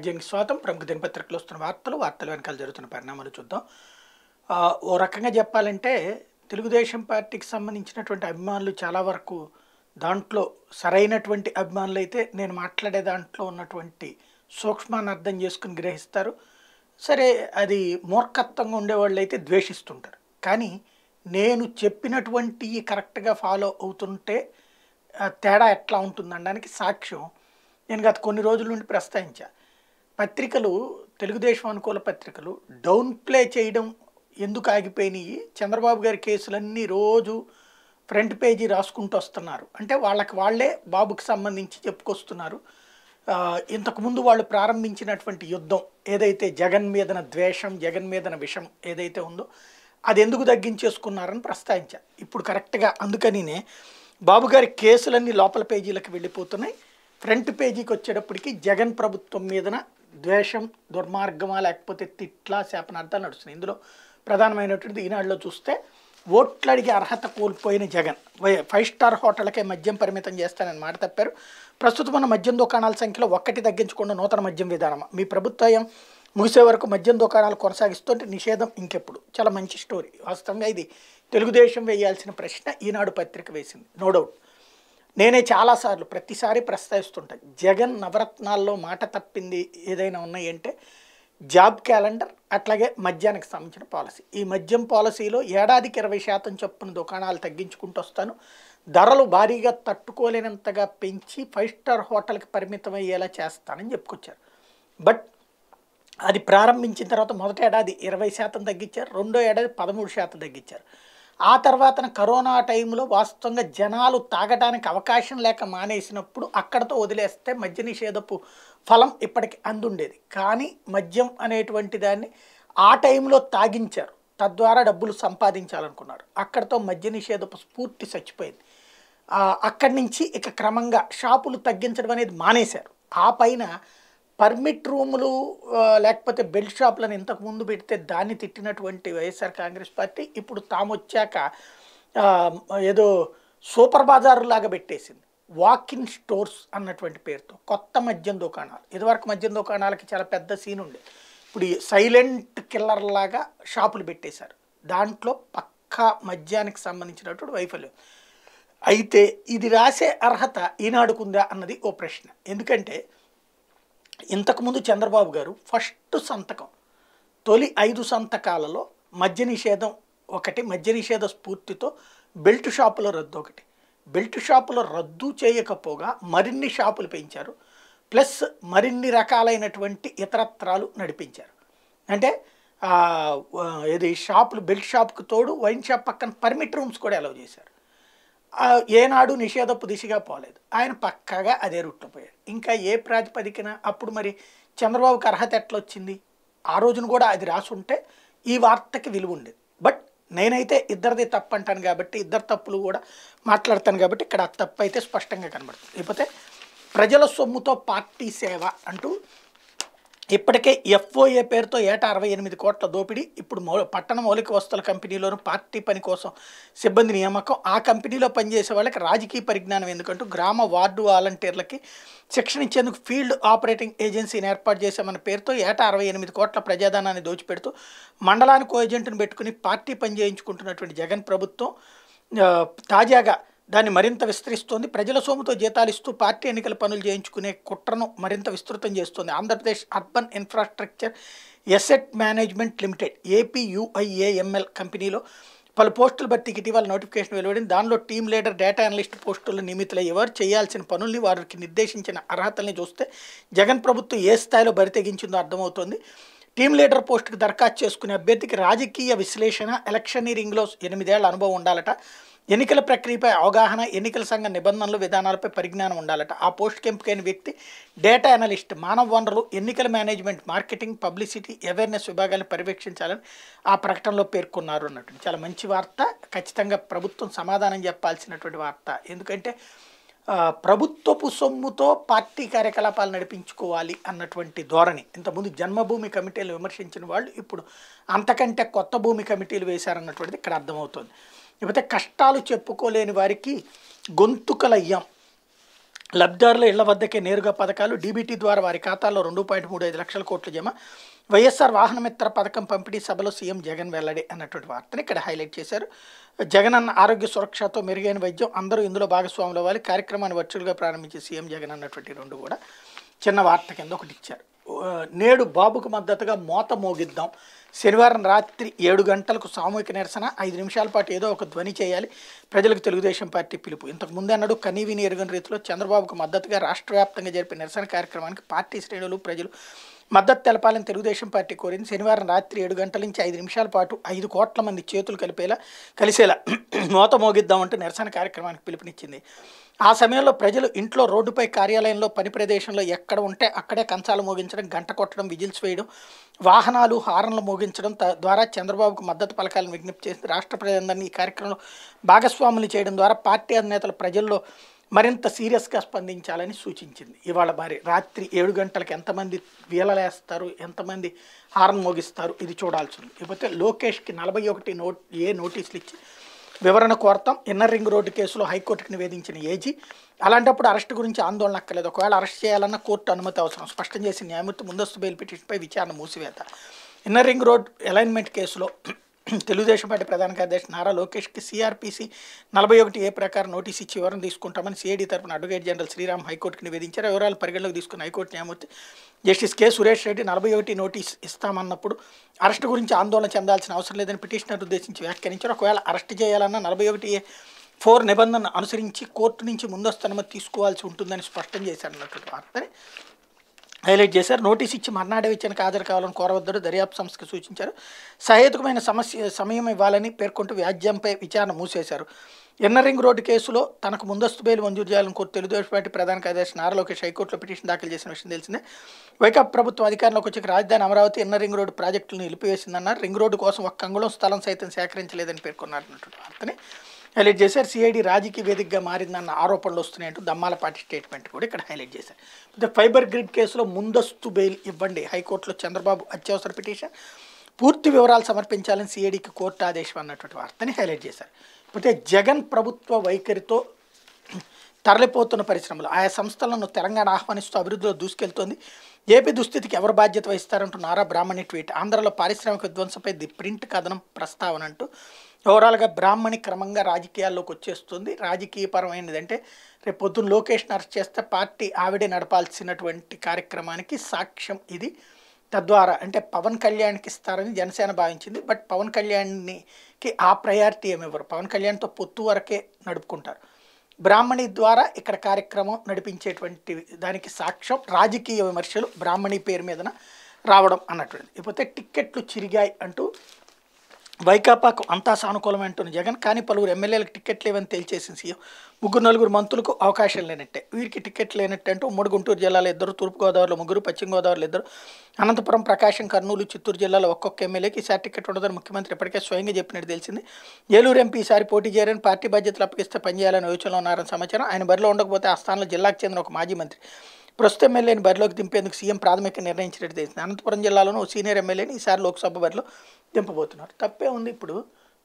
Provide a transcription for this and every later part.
Morning స్వాతం ప్రముఖ దినపత్రికలు వస్తున్న వార్తలు వార్తల వెనకాల జరుగుతున్న పరిణామాలు చూద్దాం. ఓ రకంగా చెప్పాలంటే తెలుగుదేశం పార్టీకి సంబంధించినటువంటి అభిమానులు చాలా వరకు దాంట్లో సరైనటువంటి అభిమానులు అయితే నేను మాట్లాడే దాంట్లో ఉన్నటువంటి సూక్ష్మాన్ని అర్థం చేసుకుని గ్రహిస్తారు. సరే అది మూర్ఖత్వంగా ఉండేవాళ్ళు అయితే ద్వేషిస్తుంటారు. కానీ నేను చెప్పినటువంటి కరెక్ట్గా ఫాలో అవుతుంటే తేడా ఎట్లా ఉంటుందనడానికి సాక్ష్యం నేను గత కొన్ని రోజుల నుండి ప్రస్తావించా. పత్రికలు తెలుగుదేశం అనుకూల పత్రికలు డౌన్ ప్లే చేయడం ఎందుకు ఆగిపోయినాయి? చంద్రబాబు గారి కేసులన్నీ రోజు ఫ్రంట్ పేజీ రాసుకుంటూ వస్తున్నారు. అంటే వాళ్ళకి వాళ్ళే బాబుకి సంబంధించి చెప్పుకొస్తున్నారు. ఇంతకుముందు వాళ్ళు ప్రారంభించినటువంటి యుద్ధం ఏదైతే జగన్ మీదన ద్వేషం జగన్ మీదన విషం ఏదైతే ఉందో అది ఎందుకు తగ్గించేసుకున్నారని ప్రస్తావించారు ఇప్పుడు కరెక్ట్గా అందుకనినే బాబు గారి కేసులన్నీ లోపల పేజీలకు వెళ్ళిపోతున్నాయి. ఫ్రంట్ పేజీకి వచ్చేటప్పటికి జగన్ ప్రభుత్వం మీదన ద్వేషం దుర్మార్గమా లేకపోతే తిట్ల శాపనార్థాలు నడుస్తున్నాయి. ఇందులో ప్రధానమైనటువంటిది ఈనాడులో చూస్తే ఓట్లడిగే అర్హత కోల్పోయిన జగన్. ఫైవ్ స్టార్ హోటల్కే మద్యం పరిమితం చేస్తానని మాట తప్పారు. ప్రస్తుతం ఉన్న మద్యం దుకాణాల సంఖ్యలో ఒక్కటి తగ్గించకుండా నూతన మద్యం విధానం. మీ ప్రభుత్వం ముగిసే వరకు మద్యం దుకాణాలు కొనసాగిస్తుంటే నిషేధం ఇంకెప్పుడు? చాలా మంచి స్టోరీ. వాస్తవంగా ఇది తెలుగుదేశం వేయాల్సిన ప్రశ్న ఈనాడు పత్రిక వేసింది. No doubt. నేనే చాలాసార్లు ప్రతిసారి ప్రస్తావిస్తుంటా జగన్ నవరత్నాల్లో మాట తప్పింది ఏదైనా ఉన్నాయంటే జాబ్ క్యాలెండర్ అట్లాగే మద్యానికి సంబంధించిన పాలసీ. ఈ మద్యం పాలసీలో ఏడాదికి ఇరవై శాతం చొప్పున దుకాణాలు తగ్గించుకుంటూ వస్తాను. ధరలు భారీగా తట్టుకోలేనంతగా పెంచి ఫైవ్ స్టార్ హోటల్కి పరిమితం అయ్యేలా చేస్తానని చెప్పుకొచ్చారు. బట్ అది ప్రారంభించిన తర్వాత మొదటి ఏడాది ఇరవై శాతం తగ్గించారు రెండో ఏడాది పదమూడు శాతం తగ్గించారు. ఆ తర్వాత కరోనా టైంలో వాస్తవంగా జనాలు తాగడానికి అవకాశం లేక మానేసినప్పుడు అక్కడతో వదిలేస్తే మద్య నిషేధపు ఫలం ఇప్పటికి అందుండేది. కానీ మద్యం అనేటువంటి దాన్ని ఆ టైంలో తాగించారు. తద్వారా డబ్బులు సంపాదించాలనుకున్నారు. అక్కడతో మద్య నిషేధపు స్ఫూర్తి చచ్చిపోయింది. అక్కడి నుంచి ఇక క్రమంగా షాపులు తగ్గించడం అనేది మానేశారు. ఆ పైన పర్మిట్ రూములు లేకపోతే బెల్ట్ షాపులను ఇంతకు ముందు పెడితే దాన్ని తిట్టినటువంటి వైఎస్ఆర్ కాంగ్రెస్ పార్టీ ఇప్పుడు తాము వచ్చాక ఏదో సూపర్ బజారు లాగా పెట్టేసింది. వాకింగ్ స్టోర్స్ అన్నటువంటి పేరుతో కొత్త మద్యం దుకాణాలు. ఇదివరకు మద్యం దుకాణాలకి చాలా పెద్ద సీన్ ఉండే. ఇప్పుడు ఈ సైలెంట్ కిల్లర్ లాగా షాపులు పెట్టేశారు. దాంట్లో పక్కా మద్యానికి సంబంధించినటువంటి వైఫల్యం. అయితే ఇది రాసే అర్హత ఈనాడుకుందా అన్నది ఓ ప్రశ్న. ఎందుకంటే ఇంతకుముందు చంద్రబాబు గారు ఫస్ట్ సంతకం తొలి ఐదు సంతకాలలో మద్య నిషేధం ఒకటి మద్య నిషేధ స్ఫూర్తితో బెల్ట్ షాపుల రద్దు ఒకటి. బెల్ట్ షాపుల రద్దు చేయకపోగా మరిన్ని షాపులు పెంచారు ప్లస్ మరిన్ని రకాలైనటువంటి ఇతరత్రాలు నడిపించారు. అంటే ఇది షాపులు బెల్ట్ షాప్కి తోడు వైన్ షాప్ పక్కన పర్మిట్ రూమ్స్ కూడా అలౌ చేశారు. ఏనాడు నిషేధపు దిశగా పోలేదు. ఆయన పక్కాగా అదే రూట్లో పోయాడు. ఇంకా ఏ ప్రాతిపదికన అప్పుడు మరి చంద్రబాబుకి అర్హత ఎట్లా వచ్చింది ఆ రోజున కూడా అది రాసుంటే ఈ వార్తకి విలువ ఉండేది. బట్ నేనైతే ఇద్దరిది తప్పు అంటాను కాబట్టి ఇద్దరు తప్పులు కూడా మాట్లాడతాను కాబట్టి ఇక్కడ ఆ తప్పు అయితే స్పష్టంగా కనబడుతుంది. లేకపోతే ప్రజల సొమ్ముతో పార్టీ సేవ అంటూ ఇప్పటికే ఎఫ్ఓఏ పేరుతో ఏటా అరవై ఎనిమిది కోట్ల దోపిడీ. ఇప్పుడు మౌ పట్టణ మౌలిక వస్తువుల కంపెనీలోను పార్టీ పని కోసం సిబ్బంది నియామకం. ఆ కంపెనీలో పనిచేసే వాళ్ళకి రాజకీయ పరిజ్ఞానం ఎందుకంటూ గ్రామ వార్డు వాలంటీర్లకి శిక్షణ ఇచ్చేందుకు ఫీల్డ్ ఆపరేటింగ్ ఏజెన్సీని ఏర్పాటు చేశామన్న పేరుతో ఏటా అరవై ఎనిమిది కోట్ల ప్రజాధనాన్ని దోచిపెడుతూ మండలానికి ఓ ఏజెంట్ను పెట్టుకుని పార్టీ పని చేయించుకుంటున్నటువంటి జగన్ ప్రభుత్వం తాజాగా దాన్ని మరింత విస్తరిస్తోంది. ప్రజల సొమ్ముతో జీతాలు ఇస్తూ పార్టీ ఎన్నికల పనులు చేయించుకునే కుట్రను మరింత విస్తృతం చేస్తోంది. Andhra Pradesh urban infrastructure asset management limited APUIAML కంపెనీలో పలు పోస్టుల భర్తీకి ఇటీవల నోటిఫికేషన్ వెలువడింది. దానిలో టీం లీడర్ డేటా అనలిస్ట్ పోస్టులు నియమితులయ్యేవారు చేయాల్సిన పనుల్ని వారికి నిర్దేశించిన అర్హతల్ని చూస్తే జగన్ ప్రభుత్వం ఏ స్థాయిలో బరితెగించిందో అర్థమవుతోంది. టీం లీడర్ పోస్టుకు దరఖాస్తు చేసుకునే అభ్యర్థికి రాజకీయ విశ్లేషణ ఎలక్షనీరింగ్లో ఎనిమిదేళ్ళ అనుభవం ఉండాలట. ఎన్నికల ప్రక్రియపై అవగాహన ఎన్నికల సంఘ నిబంధనలు విధానాలపై పరిజ్ఞానం ఉండాలట. ఆ పోస్ట్ ఎంపికైన వ్యక్తి డేటా అనలిస్ట్ మానవ వనరులు ఎన్నికల మేనేజ్మెంట్ మార్కెటింగ్ పబ్లిసిటీ అవేర్నెస్ విభాగాన్ని పర్యవేక్షించాలని ఆ ప్రకటనలో పేర్కొన్నారు అన్నట్టు. చాలా మంచి వార్త. ఖచ్చితంగా ప్రభుత్వం సమాధానం చెప్పాల్సినటువంటి వార్త. ఎందుకంటే ప్రభుత్వపు సొమ్ముతో పార్టీ కార్యకలాపాలు నడిపించుకోవాలి అన్నటువంటి ధోరణి. ఇంతకుముందు జన్మభూమి కమిటీలు విమర్శించిన వాళ్ళు ఇప్పుడు అంతకంటే కొత్త భూమి కమిటీలు వేశారన్నటువంటిది ఇక్కడ అర్థమవుతుంది. లేకపోతే కష్టాలు చెప్పుకోలేని వారికి గొంతుకలయ్యాం. లబ్ధిదారుల ఇళ్ళ వద్దకే నేరుగా పథకాలు డీబీటీ ద్వారా వారి ఖాతాల్లో రెండు పాయింట్ మూడు ఐదు లక్షల కోట్లు జమ వైఎస్ఆర్ వాహనమిత్ర పథకం పంపిణీ సభలో సీఎం జగన్ వెల్లడి అన్నటువంటి వార్తని ఇక్కడ హైలైట్ చేశారు. జగన్ అన్న ఆరోగ్య సురక్షతో మెరుగైన వైద్యం అందరూ ఇందులో భాగస్వాములు అవ్వాలి కార్యక్రమాన్ని వర్చువల్గా ప్రారంభించే సీఎం జగన్ అన్నటువంటి రెండు కూడా చిన్న వార్త కింద ఒకటి ఇచ్చారు. నేడు బాబుకు మద్దతుగా మోత మోగిద్దాం. శనివారం రాత్రి ఏడు గంటలకు సామూహిక నిరసన ఐదు నిమిషాల పాటు ఏదో ఒక ధ్వని చేయాలి. ప్రజలకు తెలుగుదేశం పార్టీ పిలుపు. ఇంతకు ముందే అన్నాడు కనీవిని ఎరుగని రీతిలో చంద్రబాబుకు మద్దతుగా రాష్ట్ర వ్యాప్తంగా జరిపిన నిరసన కార్యక్రమానికి పార్టీ శ్రేణులు ప్రజలు మద్దతు తెలపాలని తెలుగుదేశం పార్టీ కోరింది. శనివారం రాత్రి ఏడు గంటల నుంచి ఐదు నిమిషాల పాటు ఐదు కోట్ల మంది చేతులు కలిపేలా కలిసేలా మోత మోగిద్దామంటూ నిరసన కార్యక్రమానికి పిలుపునిచ్చింది. ఆ సమయంలో ప్రజలు ఇంట్లో రోడ్డుపై కార్యాలయంలో పని ప్రదేశంలో ఎక్కడ ఉంటే అక్కడే కంచాలు మోగించడం గంట కొట్టడం విజిల్స్ వేయడం వాహనాలు హారన్లు మోగించడం ద్వారా చంద్రబాబుకు మద్దతు పలకాలను విజ్ఞప్తి చేసి రాష్ట్ర ప్రజలందరినీ ఈ కార్యక్రమంలో భాగస్వాములు చేయడం ద్వారా పార్టీ అధినేతలు ప్రజల్లో మరింత సీరియస్గా స్పందించాలని సూచించింది. ఇవాళ మరి రాత్రి ఏడు గంటలకు ఎంతమంది వీలలేస్తారు ఎంతమంది హారన్ మోగిస్తారు ఇది చూడాల్సి ఉంది ఇకపోతే లోకేష్కి నలభై ఒకటి నోట్ ఏ నోటీసులు ఇచ్చి వివరణ కోరతాం. ఇన్నర్ రింగ్ రోడ్డు కేసులో హైకోర్టుకు నివేదించిన ఏజీ. అలాంటప్పుడు అరెస్ట్ గురించి ఆందోళన అక్కర్లేదు. ఒకవేళ అరెస్ట్ చేయాలన్న కోర్టు అనుమతి అవసరం. స్పష్టం చేసిన న్యాయమూర్తి ముందస్తు బెయిల్ పిటిషన్పై విచారణ మూసివేత. ఇన్నర్ రింగ్ రోడ్ అలైన్మెంట్ కేసులో తెలుగుదేశం పార్టీ ప్రధాన కార్యదర్శి నారా లోకేష్కి సిఆర్పిసి నలభై ఒకటి ఏ ప్రకారం నోటీస్ ఇచ్చి వివరణ తీసుకుంటామని సిఐడి తరపున అడ్వకేట్ జనరల్ శ్రీరామ్ హైకోర్టుకు నివేదించారు. వివరాలు పరిగణలోకి తీసుకున్న హైకోర్టు న్యాయమూర్తి జస్టిస్ కె. సురేష్ రెడ్డి నలభై ఒకటి నోటీస్ ఇస్తామన్నప్పుడు అరెస్ట్ గురించి ఆందోళన చెందాల్సిన అవసరం లేదని పిటిషనర్ ఉద్దేశించి వ్యాఖ్యానించారు. ఒకవేళ అరెస్ట్ చేయాలన్న నలభై ఒకటి ఏ ఫోర్ నిబంధన అనుసరించి కోర్టు నుంచి ముందస్తు అనుమతి తీసుకోవాల్సి ఉంటుందని స్పష్టం చేశారు. అన్నటువంటి వార్తని హైలైట్ చేశారు. నోటీస్ ఇచ్చి మర్నాడే విచారణకు హాజరు కావాలని కోరవద్దని దర్యాప్తు సంస్థకు సూచించారు. సహేతుకమైన సమస్య సమయం ఇవ్వాలని పేర్కొంటూ వ్యాజ్యంపై విచారణ మూసేశారు. ఎన్నరింగ్ రోడ్డు కేసులో తనకు ముందస్తు బెయిల్ మంజూరు చేయాలని కోరు తెలుగుదేశం పార్టీ ప్రధాన కార్యదర్శి నారా లోకేష్ హైకోర్టులో పిటిషన్ దాఖలు చేసిన విషయం తెలిసిందే. వైకాపా ప్రభుత్వం అధికారంలోకి వచ్చి రాజధాని అమరావతి ఎన్నరింగ్ రోడ్డు ప్రాజెక్టులను నిలిపివేసిందన్నారు. రింగ్ రోడ్డు కోసం ఒక్క అంగుళం స్థలం సైతం సేకరించలేదని పేర్కొన్నారు అన్నటువంటి వార్తని. హైలైట్ చేశారు. సిఐడి రాజకీయ వేదికగా మారిందన్న ఆరోపణలు వస్తున్నాయంటూ దమ్మాలపాటి స్టేట్మెంట్ కూడా ఇక్కడ హైలైట్ చేశారు. అయితే ఫైబర్ గ్రిడ్ కేసులో ముందస్తు బెయిల్ ఇవ్వండి. హైకోర్టులో చంద్రబాబు అత్యవసర పిటిషన్. పూర్తి వివరాలు సమర్పించాలని సిఐడికి కోర్టు ఆదేశం అన్నటువంటి వార్తని హైలైట్ చేశారు. అయితే జగన్ ప్రభుత్వ వైఖరితో తరలిపోతున్న పరిశ్రమలు ఆయా సంస్థలను తెలంగాణ ఆహ్వానిస్తూ అభివృద్ధిలో దూసుకెళ్తోంది. ఏపీ దుస్థితికి ఎవరు బాధ్యత వహిస్తారంటూ నారా బ్రాహ్మణి ట్వీట్. ఆంధ్రలో పారిశ్రామిక విధ్వంసంపై ది ప్రింట్ కథనం ప్రస్తావన అంటూ ఓవరాల్గా బ్రాహ్మణి క్రమంగా రాజకీయాల్లోకి వచ్చేస్తుంది. రాజకీయపరమైనది అంటే రేపు పొద్దున్న లోకేష్ని అరెస్ట్ చేస్తే పార్టీ ఆవిడే నడపాల్సినటువంటి కార్యక్రమానికి సాక్ష్యం ఇది. తద్వారా అంటే పవన్ కళ్యాణ్కి ఇస్తారని జనసేన భావించింది. బట్ పవన్ కళ్యాణ్కి ఆ ప్రయారిటీ ఏమి ఇవ్వరు. పవన్ కళ్యాణ్తో పొత్తు వరకే నడుపుకుంటారు. బ్రాహ్మణి ద్వారా ఇక్కడ కార్యక్రమం నడిపించేటువంటి దానికి సాక్ష్యం రాజకీయ విమర్శలు బ్రాహ్మణి పేరు మీదన రావడం అన్నటువంటిది. ఇకపోతే టిక్కెట్లు చిరిగాయి అంటూ వైకాపాకు అంతా సానుకూలమే అంటున్న జగన్. కానీ పలువురు ఎమ్మెల్యేలకు టికెట్ లేవని తేల్చేసిన సీఎం. ముగ్గురు నలుగురు మంత్రులకు అవకాశం లేనట్టే. వీరికి టికెట్ లేనట్టే అంటూ ఉమ్మడి గుంటూరు జిల్లాలో ఇద్దరు తూర్పుగోదావరిలో ముగ్గురు పశ్చిమ గోదావరిలో ఇద్దరు అనంతపురం ప్రకాశం కర్నూలు చిత్తూరు జిల్లాలో ఒక్కొక్క ఎమ్మెల్యేకి ఈసారి టికెట్ ఉండదని ముఖ్యమంత్రి ఇప్పటికే స్వయంగా చెప్పినట్టు తెలిసింది. ఏలూరు ఎంపీ ఈసారి పోటీ చేయాలని పార్టీ బాధ్యతలు అప్పగిస్తే పనిచేయాలని యోచనలో ఉన్నారని సమాచారం. ఆయన బరిలో ఉండకపోతే ఆ స్థానంలో జిల్లాకు చెందిన ఒక మాజీ మంత్రి. ప్రస్తుత ఎమ్మెల్యేని బరిలోకి దింపేందుకు సీఎం ప్రాథమిక నిర్ణయించినట్టు తెలిసింది. అనంతపురం జిల్లాలోనూ సీనియర్ ఎమ్మెల్యేని ఈసారి లోక్సభ బరిలో దింపబోతున్నారు. తప్పే ఉంది ఇప్పుడు.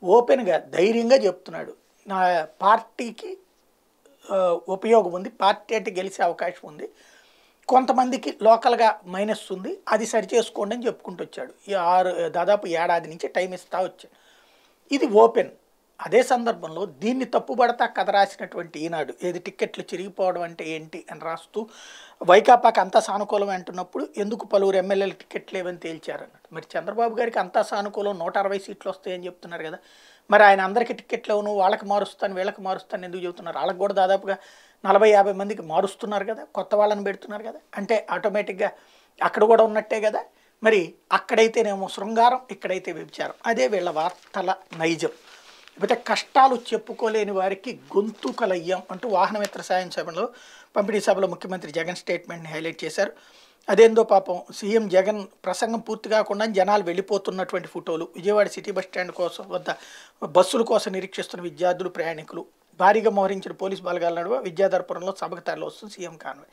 ఓపెన్గా ధైర్యంగా చెప్తున్నాడు. నా పార్టీకి ఉపయోగం ఉంది. పార్టీ అంటే గెలిచే అవకాశం ఉంది. కొంతమందికి లోకల్గా మైనస్ ఉంది. అది సరి చేసుకోండి అని చెప్పుకుంటూ వచ్చాడు. ఈ ఆరు దాదాపు ఏడాది నుంచి టైం ఇస్తా వచ్చాడు. ఇది ఓపెన్. అదే సందర్భంలో దీన్ని తప్పుబడతా కథ రాసినటువంటి ఈనాడు ఏది టిక్కెట్లు చిరిగిపోవడం అంటే ఏంటి అని రాస్తూ వైకాపాకి అంతా సానుకూలం అంటున్నప్పుడు ఎందుకు పలువురు ఎమ్మెల్యేలు టికెట్ లేవని తేల్చారన్నట్టు. మరి చంద్రబాబు గారికి అంతా సానుకూలం నూట అరవై సీట్లు వస్తాయని చెప్తున్నారు కదా. మరి ఆయన అందరికీ టికెట్లు లేవును వాళ్ళకి మారుస్తాను వీళ్ళకి మారుస్తాను ఎందుకు చెబుతున్నారు? వాళ్ళకి కూడా దాదాపుగా నలభై యాభై మందికి మారుస్తున్నారు కదా కొత్త వాళ్ళని పెడుతున్నారు కదా. అంటే ఆటోమేటిక్గా అక్కడ కూడా ఉన్నట్టే కదా. మరి అక్కడైతేనేమో శృంగారం ఇక్కడైతే వ్యభిచారం. అదే వీళ్ళ వార్తల నైజం. లేకపోతే కష్టాలు చెప్పుకోలేని వారికి గొంతుకలయ్యం అంటూ వాహనమిత్ర సాయం సభలో పంపిణీ సభలో ముఖ్యమంత్రి జగన్ స్టేట్మెంట్ని హైలైట్ చేశారు. అదేందో పాపం సీఎం జగన్ ప్రసంగం పూర్తి కాకుండా జనాలు వెళ్ళిపోతున్నటువంటి ఫోటోలు. విజయవాడ సిటీ బస్ స్టాండ్ కోసం వద్ద బస్సుల కోసం నిరీక్షిస్తున్న విద్యార్థులు ప్రయాణికులు. భారీగా మోహరించిన పోలీస్ బలగాల నడువ విద్యాధరపురంలో సభకు తరలి వస్తుంది సీఎం కాన్వే.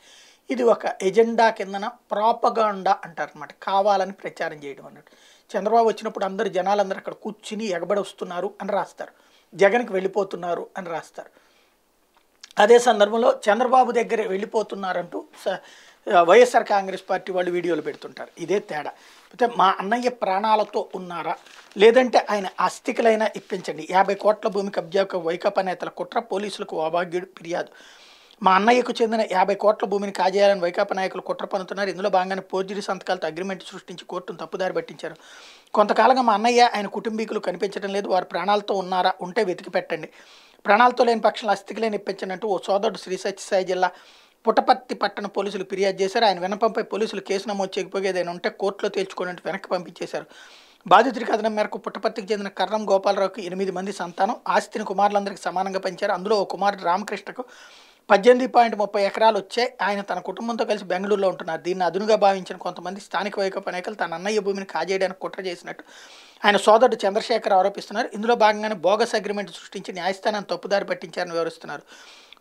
ఇది ఒక ఎజెండా కిందన ప్రాపగాండా అంటారనమాట కావాలని ప్రచారం చేయడం అన్నట్టు. చంద్రబాబు వచ్చినప్పుడు అందరు జనాలందరూ అక్కడ కూర్చుని ఎగబడి వస్తున్నారు అని రాస్తారు. జగన్కి వెళ్ళిపోతున్నారు అని రాస్తారు. అదే సందర్భంలో చంద్రబాబు దగ్గర వెళ్ళిపోతున్నారంటూ స- వైఎస్ఆర్ కాంగ్రెస్ పార్టీ వాళ్ళు వీడియోలు పెడుతుంటారు. ఇదే తేడా. అయితే మా అన్నయ్య ప్రాణాలతో ఉన్నారా? లేదంటే ఆయన అస్థికలైనా ఇప్పించండి. యాభై కోట్ల భూమి కబ్జాకు వైకాపా నేతల కుట్ర పోలీసులకు అభాగ్యుడు ఫిర్యాదు. మా అన్నయ్యకు చెందిన యాభై కోట్ల భూమిని కాజేయాలని వైకాపా నాయకులు కుట్ర పన్నుతున్నారు. ఇందులో భాగంగానే పోర్జరీ సంతకాలతో అగ్రిమెంట్ సృష్టించి కోర్టును తప్పుదారి పట్టించారు. కొంతకాలంగా మా అన్నయ్య ఆయన కుటుంబీకులు కనిపించడం లేదు. వారు ప్రాణాలతో ఉన్నారా ఉంటే వెతికి పెట్టండి. ప్రాణాలతో లేని పక్షంలో అస్థికలేని ఇప్పించండి అంటూ ఓ సోదరుడు శ్రీ సత్యసాయి జిల్లా పుట్టపర్తి పట్టణ పోలీసులు ఫిర్యాదు చేశారు. ఆయన వినపంపై పోలీసులు కేసు నమోదు చేయకపోయేదైనా ఉంటే కోర్టులో తేల్చుకోనంటూ వెనక్కి పంపించేశారు. బాధితుడి కథనం మేరకు పుట్టపర్తికి చెందిన కర్రం గోపాలరావుకి ఎనిమిది మంది సంతానం ఆస్తిని కుమారులందరికీ సమానంగా పంచారు. అందులో ఓ కుమారుడు రామకృష్ణకు పద్దెనిమిది పాయింట్ ముప్పై ఎకరాలు వచ్చాయి ఆయన తన కుటుంబంతో కలిసి బెంగళూరులో ఉంటున్నారు. దీన్ని అదునుగా భావించిన కొంతమంది స్థానిక వైకప్ప నాయకులు తన అన్నయ్య భూమిని కాజేయడానికి కుట్ర చేసినట్టు ఆయన సోదరుడు చంద్రశేఖర్ ఆరోపిస్తున్నారు. ఇందులో భాగంగానే బోగస్ అగ్రిమెంట్ సృష్టించి న్యాయస్థానాన్ని తప్పుదారి పట్టించారని వివరిస్తున్నారు.